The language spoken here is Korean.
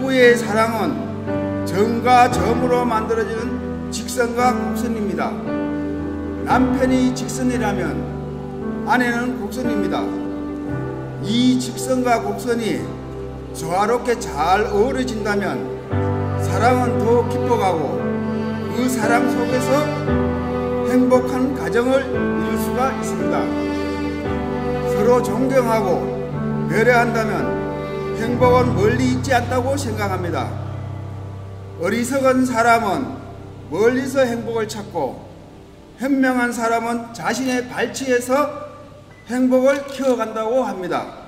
부부의 사랑은 정과 점으로 만들어지는 직선과 곡선입니다. 남편이 직선이라면 아내는 곡선입니다. 이 직선과 곡선이 조화롭게 잘 어우러진다면 사랑은 더 깊어가고 그 사랑 속에서 행복한 가정을 이룰 수가 있습니다. 서로 존경하고 배려한다면 행복은 멀리 있지 않다고 생각합니다. 어리석은 사람은 멀리서 행복을 찾고 현명한 사람은 자신의 발치에서 행복을 키워간다고 합니다.